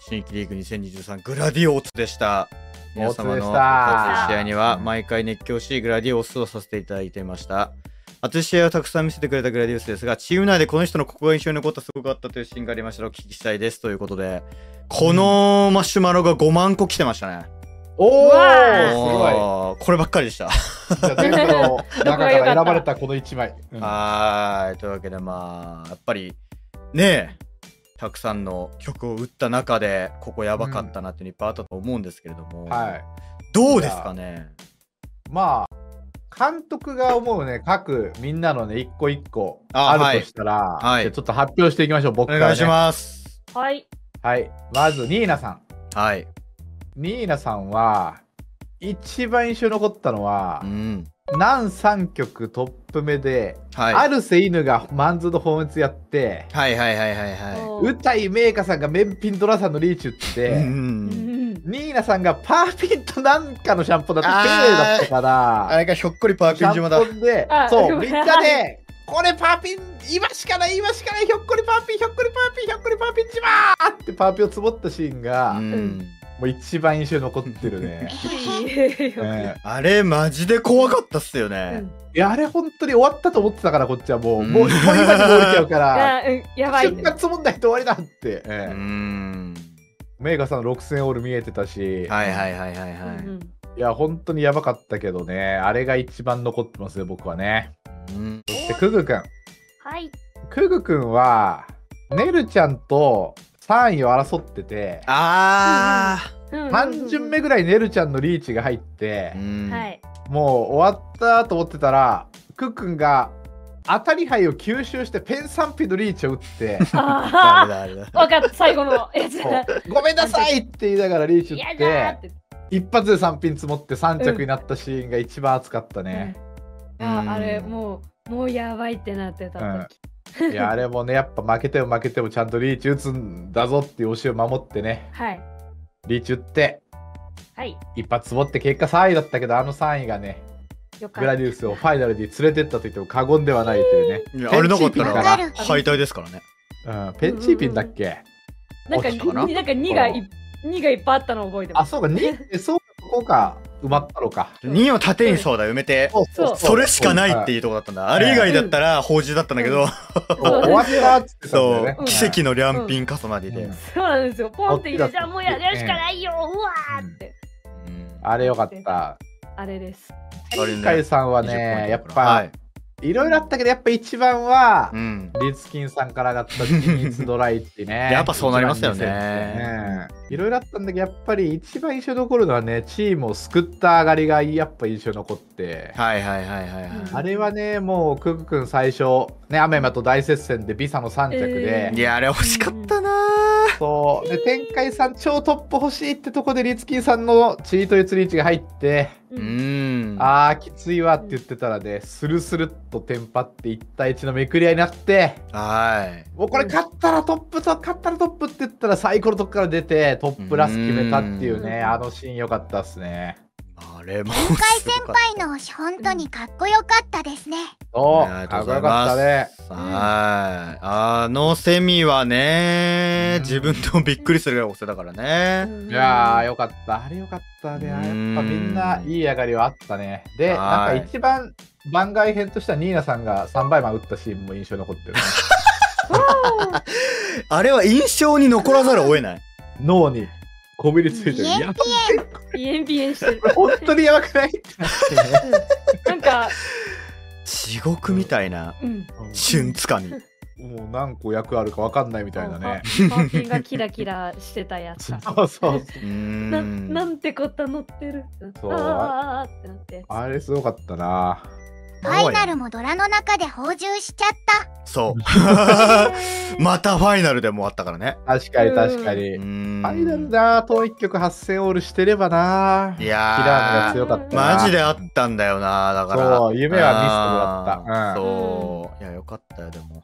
新規リーグ2023グラディオーツでした。皆様の試合には毎回熱狂しいグラディオーツをさせていただいていました。熱い試合をたくさん見せてくれたグラディオーツですが、チーム内でこの人のここが印象に残ったすごかったというシーンがありましたらお聞きしたいですということで、このマシュマロが5万個来てましたね。おおこればっかりでした。じゃあ全部の中から選ばれたこの1枚。うん はーい。というわけで、まあ、やっぱり、ねえ、たくさんの曲を打った中で、ここやばかったなっていうのいっぱいあったと思うんですけれども、はい。どうですかね？まあ、監督が思うね、各みんなのね、一個一個ああるとしたら、はいちょっと発表していきましょう、僕から、ね。お願いします。はい。はい。まず、ニーナさん。はい。ニーナさんは、一番印象に残ったのはう、ん。何3曲トップ目で、はい。ある瀬犬がマンズの放熱やって、はいはいはいはいはおー歌いメーカさんがメンピンドラさんのリーチ打っい。て、うんうんニーナさんがパーピンとなんかのシャンポンだってあーペーだったから、あれがひょっこりパーピン島だシ。ャンポンであ、そうう、んみんなで、これパーピン、今しかない、今しかない、ひょっこりパーピン、ひょっこりパーピン、ひょっこりパーピン島ーってパーピンをつぼったシーンが、もうん。う一番印象に残ってるね。えあれ、マジで怖かったっすよね。ーいや、あれ本当に終わったと思ってたから、こっちはもう、もう、もう今にちゃうから、やばい瞬間積もんだ人終わりだって。えうーん。メーカさんの6000オール見えてたし、はいはいはいはいはい。うんいや、本当にやばかったけどね、あれが一番残ってますね、僕はね。うんそして、クグくん。はい。クグくんは、ねるちゃんと3位を争ってて、あ3巡目ぐらいねるちゃんのリーチが入って。もう終わったと思ってたらクックンが当たり牌を吸収してペン3ピのリーチを打って。あ誰だ誰だ。あ、わかった、最後のやつ。ごめんなさいって言いながらリーチ打やって。て。一発で3ピン積もって3着になったシーンが一番熱かったね、あうん。あれ、もう、もうやばいってなってた時。いや あれもねやっぱ負けても負けてもちゃんとリーチ打つんだぞっていう教えを守ってねはい。リーチ打ってはい。一発積もって結果3位だったけどあの3位がねグラディウスをファイナルに連れてったと言っても過言ではないというね。いやあれなかったら敗退ですからね。うん、ペンチーピンだっけ、た。なんか、な？んか2がい、2がいっぱいあったの覚えてまあ、す。そうか、2、えそうか、ここか、埋まったのか。2を縦にそうだ埋めて、それしかないっていいうとこだったんだ。あれ以外だったら法事だったんだけど、終わったっつってそう。奇跡の両品重なりで。うん。そうなんですよ。ポンって入れて、こっちだじゃあもうやるしかないよ、うわーって。うん。あれよかった。あれです。あれね。カイさんは20ポインね、トやっぱはい、いろいろあったけど、やっぱ一番はう、ん。リツキンさんから上がった秘密ドライってね。やっぱそうなりますよねいろいろあったんだけど、やっぱり一番印象に残るのはね、チームを救った上がりがやっぱ印象に残って。はいはいはいはいはい。あれはね、もう、クク君最初、ね、アメマと大接戦でビサの3着で、えいや、あれ欲しかったなそう。で、天海さん超トップ欲しいってとこで、リツキンさんのチートイツリーチが入って、ー。うん。あー、きついわって言ってたらね、スルスルっとテンパって1対1のめくり合いになって、はい。もうこれ勝ったらトップと、勝ったらトップって言ったら最高のとこから出て、トップラス決めたっていうね、うんあのシーン良かったっすね。あれも天海す先輩の推し本当にかっこよかったですね。そう、ありがとかっこようございますかったね。た。はい。あのセミはね、うん自分でもびっくりするぐらい押せたからね。いやー、よかった。あれよかったね。やっぱみんないい上がりはあったね。で、はいなんか一番番外編としてはニーナさんが3倍マン打ったシーンも印象に残ってる、ね。あれは印象に残らざるを得ない。脳にこびりついてる。ピエンやばピエンピエンしてる。本当にやばくない？なんか、地獄みたいなうん。瞬つかみ。もう何個役あるかわかんないみたいなね。パーピンがキラキラしてたやつだ。そうそう。うーんななんてこった乗ってる。そうあーってなって。あれすごかったな。ファイナルもドラの中で放充しちゃった。そう。またファイナルでもあったからね。確かに確かうに。ファイナルな、東一曲8000オールしてればな。いキラーのがや強かった。マジであったんだよな、だから。そう夢は見せてもらったうんそう。いや、よかったよ、でも。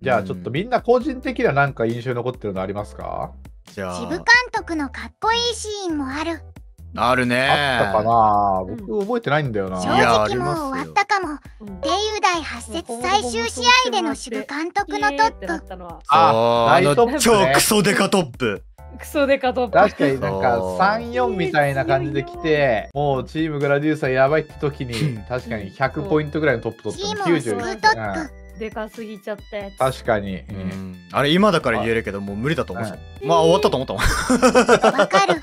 じゃあちょっとみんな個人的には何か印象に残ってるのありますか？じゃ支部監あ、督のかっこいいシーンもある。あるね。あったかなうん僕覚えてないんだよな。正いやあ直もう終わったかも。うん帝友大発節最終試合での支部監督のトップ。ああの大トップね超クソデカトップ。クソデカトップ。確かになんかそう3、4みたいな感じで来て、もうチームグラディウスはやばいって時に、確かに100ポイントぐらいのトップ取ったの。チームを救う90。トップでかすぎちゃったやつ。確かに。ううんんあれ今だから言えるけどもう無理だと思うんまあ終わったと思ったもんわかる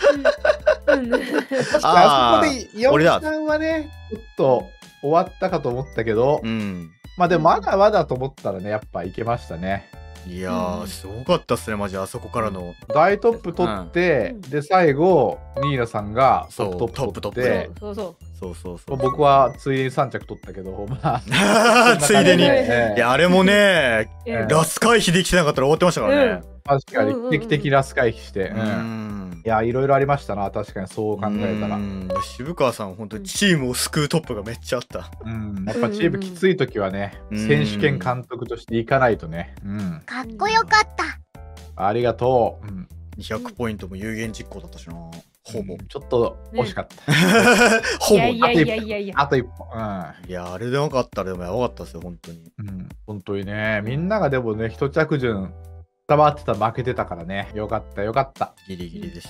あそこで俺だ4さんはね、ちょっと終わったかと思ったけど、うん。まあでもまだまだと思ったらね、やっぱいけましたね。いやうん。ーすごかったっすねマジあそこからの。大トップ取って、うん。で、最後、ニーナさんがトそうップトップトップ取って、そうそうそう。そうそう僕はついでに3着取ったけど、まあ、ついでに。いええやあれもねそう。うん。ラス回避できてなかったら終わってましたからね確かうんうんうん。に、劇的ラス回避して。ううん。んいや、いろいろありましたな、確かにそう考えたら。ううん。ん渋川さん本当にチームを救うトップがめっちゃあった。やっぱチームきつい時はね、うん。選手権監督としていかないとね。うん。かっこよかった。ありがとう。うん。200ポイントも有言実行だったしな。ほぼ。ちょっと惜しかった。ほぼ。いやいやいやいや。いや。あと一歩。うん。いやあれでなかった。らでもやばかったですよ本当に。うん、本当にね、みんながでもね、一着順伝わってたら負けてたからね、よかったよかった。ギリギリでし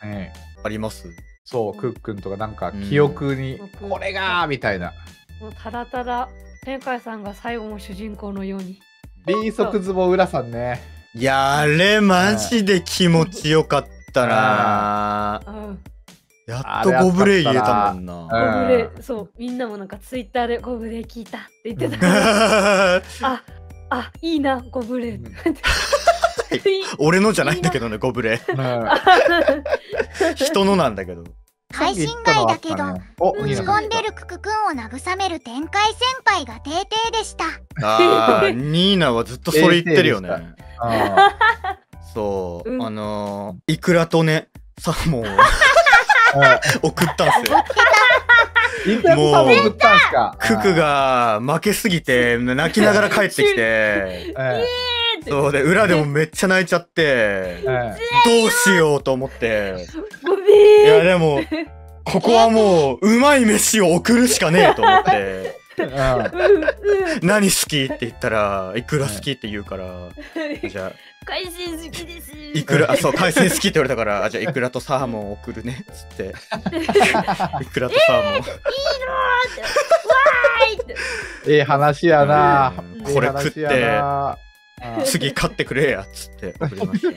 たね、ありますそう、クックンとかなんかうん記憶に、うんこれがーみたいな。もうただただ天海さんが最後も主人公のように。リーソクズボ浦さんね。いやあれマジで気持ちよかったなうん。やっとゴブレイ言えたもんゴなブレ、そう、みんなもなんかツイッターでゴブレ聞いたって言ってたから。あ、あ、いいな、ゴブレ。うん 俺のじゃないんだけどねゴブレうん人のなんだけど。配信外だけどお、落ち込んでるククくんを慰める天海先輩が定々でした。あーニーナはずっとそれ言ってるよね。あそう、うんあのー、イクラとねサーモンを送ったんすよ。も送ったんすか？クク、が負けすぎて泣きながら帰ってきて。えそうで裏でもめっちゃ泣いちゃってええ。どうしようと思って。ゴいビーやでもここはもううまい飯を送るしかねえと思って。何好きって言ったらいくら好きって言うから。じゃあ海鮮好きです。いくらあそう海鮮好きって言われたからあじゃあいくらとサーモン送るね。っつって。いくらとサーモン。いいのーって。わーいって。ええ話やなうん。ええこれ食って 次買ってくれやっつって。送りました。が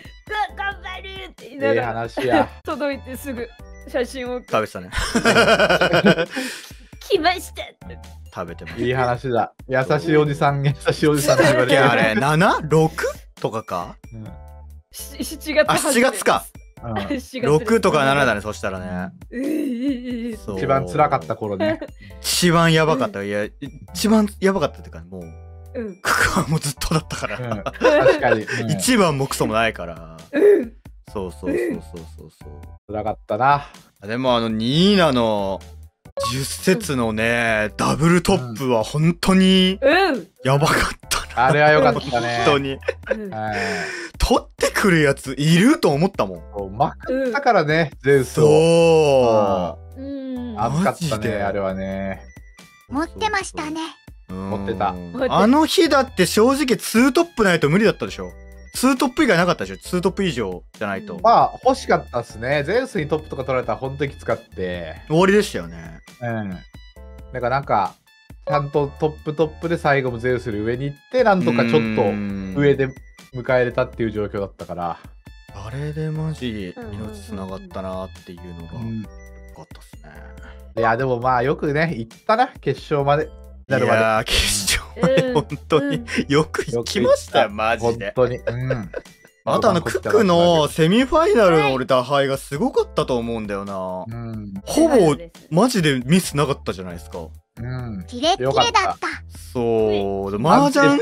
頑張るって言いなええがら話や。届いてすぐ写真を食べてたね。来ました。って。食べてますいい話だ。優しいおじさん、優しいおじさんって言われて。あれ 7?6? とかか？うん。し7月あ7月か。うん。7月6とか7だねそしたらね。一番辛かった頃ね。一番やばかった。いや一番やばかったっていうかもううん。ククはもうずっとだったかうん。ら、確かに。う ん一番もクソもないから。うん。そうそうそうそうそう。そう辛かったな。でもあのニーナの10節のねダブルトップは本当にうん。やばかったな。あれは良かったね。本当に。うん。はい。取ってくるやついると思ったもん。そうまくったからね、ゼウスを。そう。うん。熱かったね、あれはね。持ってましたね持ってた。あの日だって正直2トップないと無理だったでしょ？2トップ以外なかったでしょ？2トップ以上じゃないと、うん。まあ、欲しかったっすね。ゼウスにトップとか取られたら本当にきつかって。終わりでしたよね。うん。だからなんか、ちゃんとトップトップで最後もゼウスより上に行って、なんとかちょっと上で迎えれたっていう状況だったから。あれでマジうん。命つながったなっていうのがうん。良かったっすね、いや、でもまあ、よくね、行ったな、決勝まで。なるまで。いやー決勝本当によく行きましたよマジで。本当に。うん。あとあのクックのセミファイナルの俺打敗がすごかったと思うんだよな。うん。ほぼマジでミスなかったじゃないですか。うん。キレッキレだった。そう。で麻雀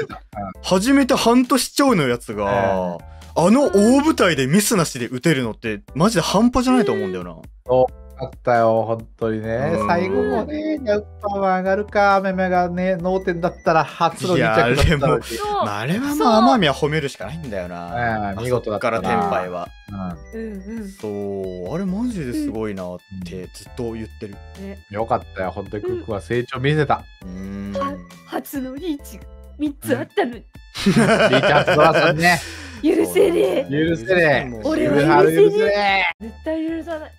始めて半年ちょいのやつが、あの大舞台でミスなしで打てるのってマジで半端じゃないと思うんだよな。あったよ、本当にねう。ん最後もね、ヤウパーは上がるか、メメがね、脳天だったら初の2いや着だったのまあ、あれはまあ天海は褒めるしかないんだよな。うん見事だから天敗は。うんうんうんそう、あれマジですごいなってずっと言ってる。ねよかったよ、本当にクックは成長見せた。うーん。は初のリーチが3つあったのにリチャード・ドラさんね。許せねえ許せねえ。俺は許せねえ。絶対許さない